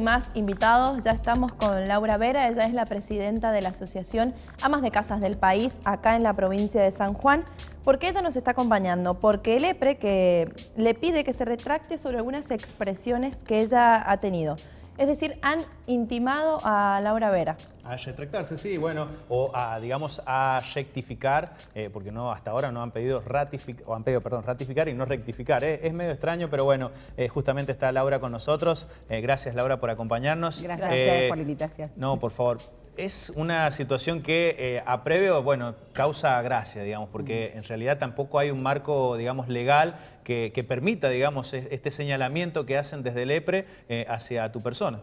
más invitados. Ya estamos con Laura Vera, ella es la presidenta de la Asociación Amas de Casas del País, acá en la provincia de San Juan. ¿Por qué ella nos está acompañando? Porque el EPRE que le pide que se retracte sobre algunas expresiones que ella ha tenido. Es decir, han intimado a Laura Vera. A retractarse, sí, bueno, o a, digamos, a rectificar, eh, porque no hasta ahora no han pedido ratificar, o han pedido, perdón, ratificar y no rectificar. Eh. Es medio extraño, pero bueno, eh, justamente está Laura con nosotros. gracias, Laura, por acompañarnos. Gracias a ustedes por la invitación. No, por favor. Es una situación que a previo, bueno, causa gracia, digamos, porque en realidad tampoco hay un marco, digamos, legal que, permita, digamos, este señalamiento que hacen desde el EPRE eh, hacia tu persona.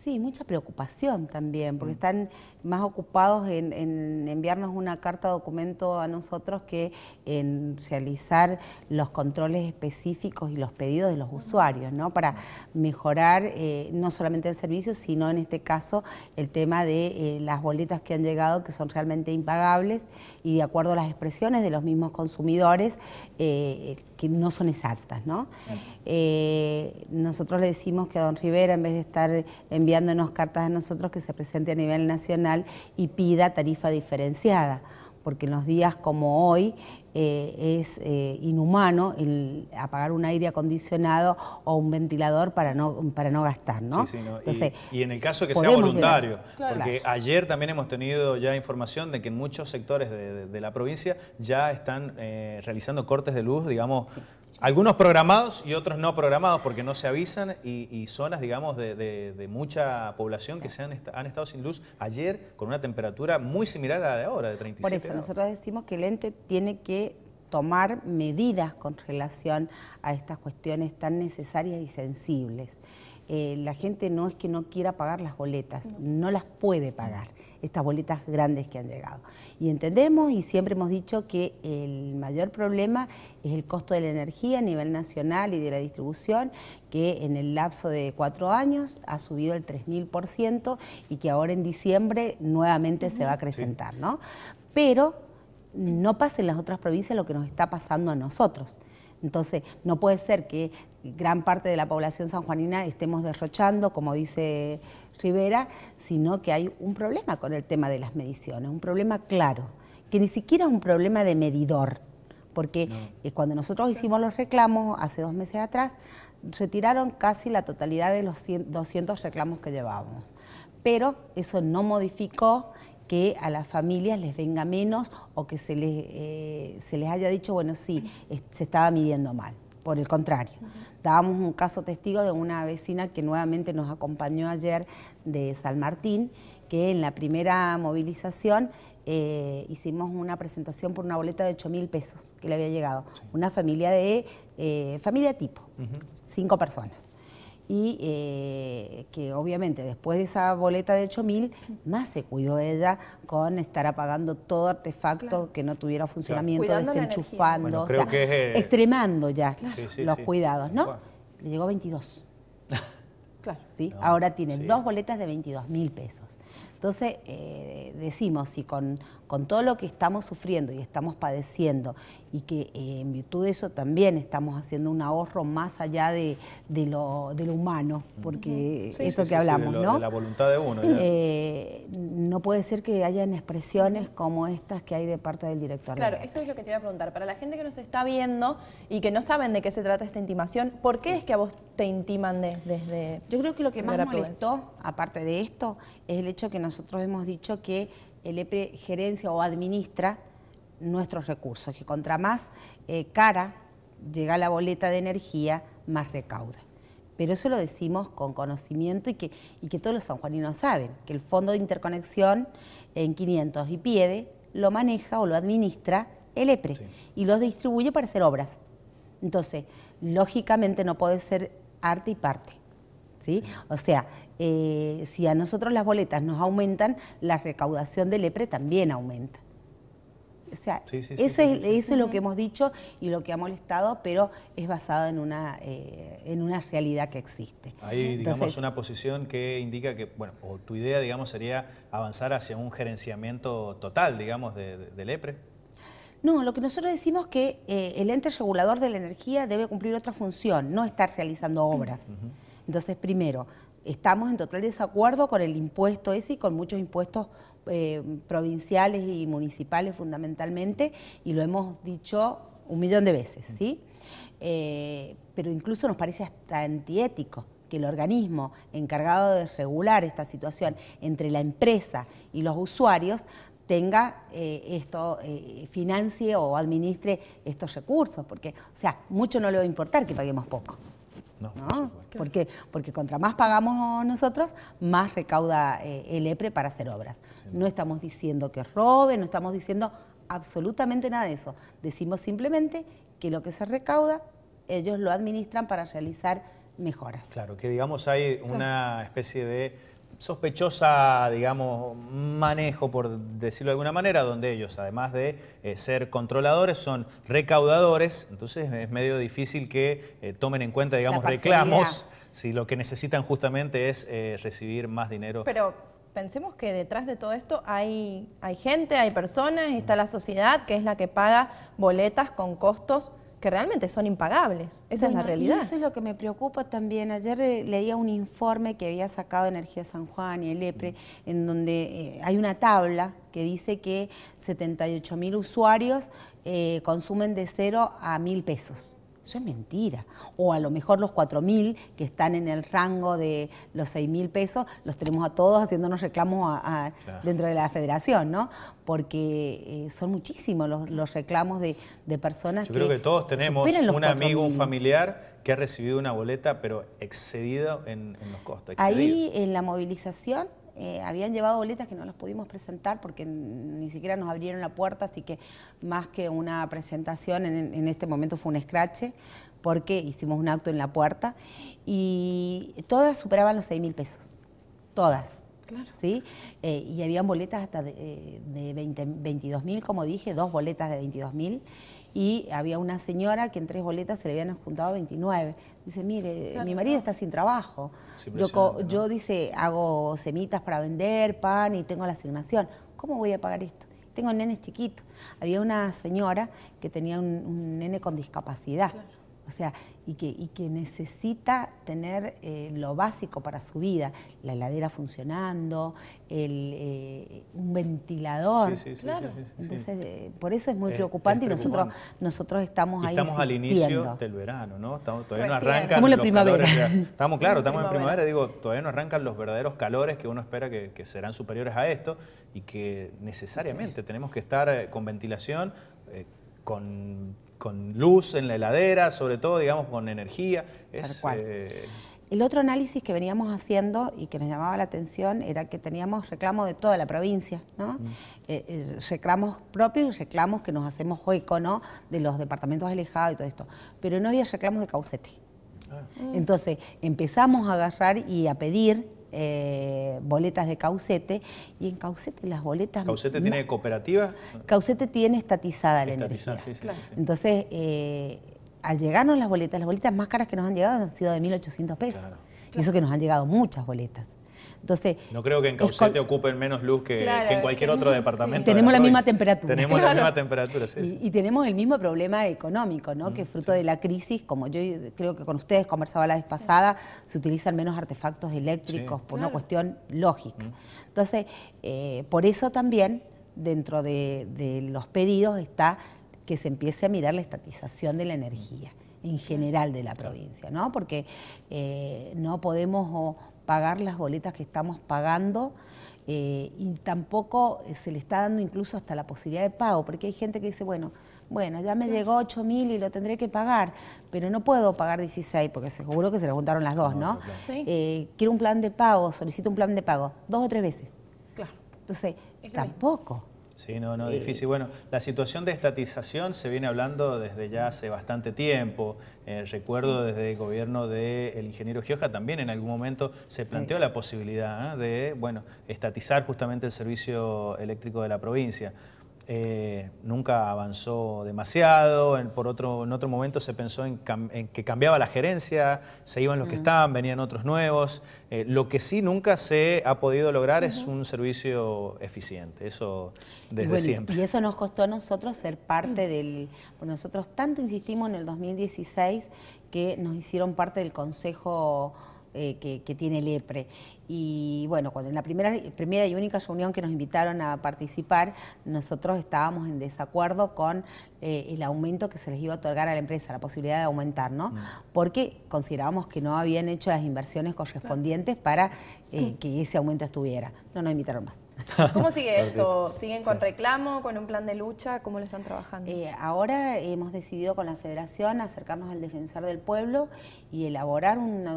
Sí, mucha preocupación también, porque mm. están más ocupados en, enviarnos una carta documento a nosotros que en realizar los controles específicos y los pedidos de los usuarios, ¿no? Para mejorar eh, no solamente el servicio, sino en este caso el tema de eh, las boletas que han llegado que son realmente impagables y de acuerdo a las expresiones de los mismos consumidores eh, que no son exactas, ¿no? nosotros le decimos que a don Rivera, en vez de estar en enviándonos cartas a nosotros que se presente a nivel nacional y pida tarifa diferenciada porque en los días como hoy eh, es eh, inhumano el apagar un aire acondicionado o un ventilador para no, para no gastar, ¿no? Sí, sí, y, en el caso que sea voluntario, porque ayer también hemos tenido ya información de que en muchos sectores de, la provincia ya están eh, realizando cortes de luz, digamos, algunos programados y otros no programados porque no se avisan y, zonas, digamos, de, mucha población que se han, estado sin luz ayer con una temperatura muy similar a la de ahora, de 37 Por eso nosotros decimos que el ente tiene que tomar medidas con relación a estas cuestiones tan necesarias y sensibles. Eh, la gente no es que no quiera pagar las boletas, no. las puede pagar, estas boletas grandes que han llegado. Y entendemos y siempre hemos dicho que el mayor problema es el costo de la energía a nivel nacional y de la distribución, que en el lapso de cuatro años ha subido el 3.000% y que ahora en diciembre nuevamente se va a acrecentar, ¿no? Pero no pasa en las otras provincias lo que nos está pasando a nosotros. Entonces, no puede ser que gran parte de la población sanjuanina estemos derrochando, como dice Rivera, sino que hay un problema con el tema de las mediciones, un problema claro, que ni siquiera es un problema de medidor, porque eh, cuando nosotros hicimos los reclamos hace dos meses atrás, retiraron casi la totalidad de los 200 reclamos que llevábamos. Pero eso no modificó que a las familias les venga menos o que se les, eh, se les haya dicho, bueno, sí, se estaba midiendo mal. Por el contrario, dábamos un caso testigo de una vecina que nuevamente nos acompañó ayer de San Martín, que en la primera movilización eh, hicimos una presentación por una boleta de 8 mil pesos que le había llegado. Una familia de eh, familia tipo, cinco personas y eh, que obviamente después de esa boleta de 8 mil, más se cuidó ella con estar apagando todo artefacto que no tuviera funcionamiento, desenchufando, o sea, eh, extremando ya los cuidados, ¿no? Le llegó 22. Claro. ¿sí? Ahora tienen dos boletas de 22 mil pesos. Entonces, eh, decimos, si con, con, todo lo que estamos sufriendo y estamos padeciendo, y que eh, en virtud de eso también estamos haciendo un ahorro más allá de, lo, humano, porque esto que hablamos, ¿no? De la voluntad de uno. Eh, no puede ser que hayan expresiones como estas que hay de parte del director. Claro, eso es lo que te iba a preguntar. Para la gente que nos está viendo y que no saben de qué se trata esta intimación, ¿por qué es que a vos te intiman desde... Yo creo que lo que más molestó, aparte de esto, es el hecho que nosotros hemos dicho que el EPRE gerencia o administra nuestros recursos, que contra más eh, cara llega la boleta de energía, más recauda. Pero eso lo decimos con conocimiento y que, y que todos los sanjuaninos saben, que el Fondo de Interconexión en 500 y Piede lo maneja o lo administra el EPRE y lo distribuye para hacer obras. Entonces, lógicamente no puede ser arte y parte. ¿Sí? O sea, eh, si a nosotros las boletas nos aumentan, la recaudación del EPRE también aumenta. O sea, eso, es, lo que hemos dicho y lo que ha molestado, pero es basado en una, eh, en una realidad que existe. Hay, digamos, una posición que indica que, bueno, o tu idea, digamos, sería avanzar hacia un gerenciamiento total, digamos, del EPRE. No, lo que nosotros decimos es que eh, el ente regulador de la energía debe cumplir otra función, no estar realizando obras. Entonces, primero, estamos en total desacuerdo con el impuesto ese y con muchos impuestos eh, provinciales y municipales fundamentalmente, y lo hemos dicho un millón de veces, ¿sí? Eh, pero incluso nos parece hasta antiético que el organismo encargado de regular esta situación entre la empresa y los usuarios tenga eh, esto, financie o administre estos recursos, porque, o sea, mucho no le va a importar que paguemos poco. No, Porque, porque contra más pagamos nosotros, más recauda eh, el EPRE para hacer obras. No estamos diciendo que robe, no estamos diciendo absolutamente nada de eso. Decimos simplemente que lo que se recauda, ellos lo administran para realizar mejoras. Claro, que digamos hay una especie de sospechosa, digamos, manejo, por decirlo de alguna manera, donde ellos, además de eh, ser controladores, son recaudadores, entonces es medio difícil que eh, tomen en cuenta, digamos, reclamos, si lo que necesitan justamente es eh, recibir más dinero. Pero pensemos que detrás de todo esto hay, hay gente, hay personas, está la sociedad, que es la que paga boletas con costos que realmente son impagables. Esa es la realidad. eso es lo que me preocupa también. Ayer eh, leía un informe que había sacado Energía San Juan y el EPRE, en donde eh, hay una tabla que dice que 78 mil usuarios eh, consumen de cero a mil pesos. Eso es mentira. O a lo mejor los 4.000 que están en el rango de los 6.000 pesos, los tenemos a todos haciéndonos reclamos dentro de la federación, ¿no? Porque eh, son muchísimos los, reclamos de, personas que... Yo creo que todos tenemos un amigo, un familiar que ha recibido una boleta, pero excedido en, los costos. Ahí en la movilización eh, habían llevado boletas que no las pudimos presentar porque ni siquiera nos abrieron la puerta, así que más que una presentación, en, este momento fue un scratch, porque hicimos un acto en la puerta y todas superaban los 6 mil pesos, todas. Claro. ¿sí? Eh, y habían boletas hasta de, eh, de 22 mil, como dije, dos boletas de 22 mil y había una señora que en tres boletas se le habían juntado 29. Dice, mire, mi marido está sin trabajo. Yo, yo, dice, hago semitas para vender, pan y tengo la asignación. ¿Cómo voy a pagar esto? Tengo nenes chiquitos. Había una señora que tenía un, nene con discapacidad. O sea, y que, y que necesita tener eh, lo básico para su vida, la heladera funcionando, el, eh, un ventilador. Sí, sí, claro. Entonces, eh, por eso es muy preocupante y nosotros, nosotros estamos ahí Estamos al inicio del verano, ¿no? Estamos, todavía no arrancan Estamos en primavera. estamos, claro, estamos en primavera, digo, todavía no arrancan los verdaderos calores que uno espera que, que serán superiores a esto y que necesariamente tenemos que estar con ventilación, con con luz en la heladera, sobre todo, digamos, con energía. Eh, el otro análisis que veníamos haciendo y que nos llamaba la atención era que teníamos reclamos de toda la provincia, ¿no? Mm. Eh, eh, reclamos propios y reclamos que nos hacemos hueco, ¿no? De los departamentos alejados y todo esto. Pero no había reclamos de caucete. Ah. Entonces empezamos a agarrar y a pedir eh, boletas de Caucete y en Caucete las boletas... ¿Caucete tiene cooperativa? Caucete tiene estatizada la energía. Entonces, eh, al llegarnos las boletas, las boletas más caras que nos han llegado han sido de 1.800 pesos. Y eso que nos han llegado muchas boletas. Entonces, no creo que en Caucete ocupen menos luz que, en cualquier otro departamento. Tenemos la, misma temperatura. Tenemos la misma temperatura, sí. Y, tenemos el mismo problema económico, ¿no? Mm, que fruto de la crisis, como yo creo que con ustedes conversaba la vez pasada, se utilizan menos artefactos eléctricos por una cuestión lógica. Mm. Entonces, eh, por eso también dentro de, los pedidos está que se empiece a mirar la estatización de la energía en general de la provincia, ¿no? Porque eh, no podemos pagar las boletas que estamos pagando eh, y tampoco eh, se le está dando incluso hasta la posibilidad de pago, porque hay gente que dice, bueno, bueno, ya me llegó 8 mil y lo tendré que pagar, pero no puedo pagar 16 porque seguro que se le juntaron las dos, ¿no? Eh, quiero un plan de pago, solicito un plan de pago, dos o tres veces. Claro. Entonces, tampoco. Sí, no, no, difícil. Bueno, la situación de estatización se viene hablando desde ya hace bastante tiempo. Eh, recuerdo desde el gobierno del ingeniero Gioja también en algún momento se planteó la posibilidad ¿eh? de, bueno, estatizar justamente el servicio eléctrico de la provincia. Eh, nunca avanzó demasiado, en, por otro, en otro momento se pensó en, que cambiaba la gerencia, se iban los que estaban, venían otros nuevos. Eh, lo que sí nunca se ha podido lograr es un servicio eficiente, eso desde siempre. Y eso nos costó a nosotros ser parte del... nosotros tanto insistimos en el 2016 que nos hicieron parte del Consejo eh, que, tiene el EPRE. Y bueno, cuando en la primera, primera y única reunión que nos invitaron a participar, nosotros estábamos en desacuerdo con eh, el aumento que se les iba a otorgar a la empresa, la posibilidad de aumentar, ¿no? Mm. Porque considerábamos que no habían hecho las inversiones correspondientes para mm. que ese aumento estuviera. No nos invitaron más. ¿Cómo sigue esto? ¿Siguen con reclamo, con un plan de lucha? ¿Cómo lo están trabajando? Eh, ahora hemos decidido con la Federación acercarnos al Defensor del Pueblo y elaborar un,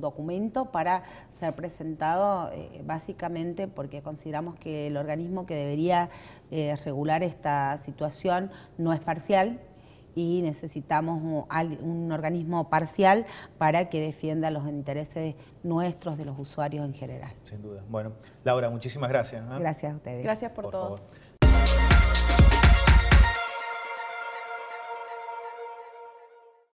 documento para ser presentado eh, básicamente porque consideramos que el organismo que debería eh, regular esta situación no es parcial, y necesitamos un, organismo parcial para que defienda los intereses nuestros de los usuarios en general. Sin duda. Bueno, Laura, muchísimas gracias. Gracias a ustedes. Gracias por, todo.